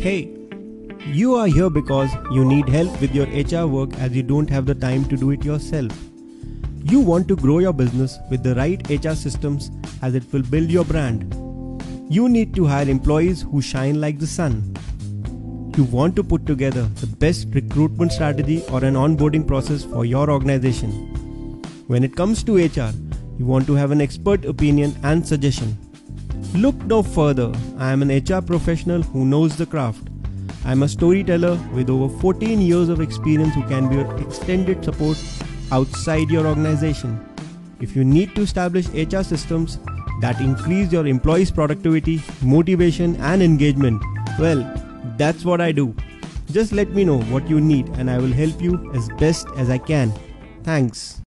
Hey, you are here because you need help with your HR work as you don't have the time to do it yourself. You want to grow your business with the right HR systems as it will build your brand. You need to hire employees who shine like the sun. You want to put together the best recruitment strategy or an onboarding process for your organization. When it comes to HR, you want to have an expert opinion and suggestion. Look no further. I am an HR professional who knows the craft. I am a storyteller with over 14 years of experience who can be your extended support outside your organization. If you need to establish HR systems that increase your employees' productivity, motivation, and engagement, well, that's what I do. Just let me know what you need and I will help you as best as I can. Thanks.